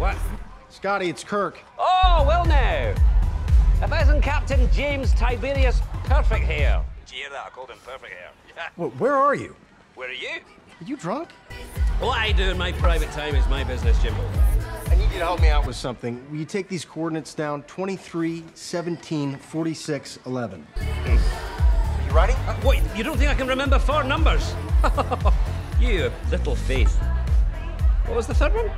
What? Scotty, it's Kirk. Oh, well now. If isn't Captain James Tiberius Perfect Hair. Did you hear that? I called him Perfect Hair. Well, where are you? Where are you? Are you drunk? What I do in my private time is my business, Jimbo. I need you to help me out with something. Will you take these coordinates down? 23, 17, 46, 11. Are you writing? Uh, what, you don't think I can remember four numbers? you little faith. What was the third one?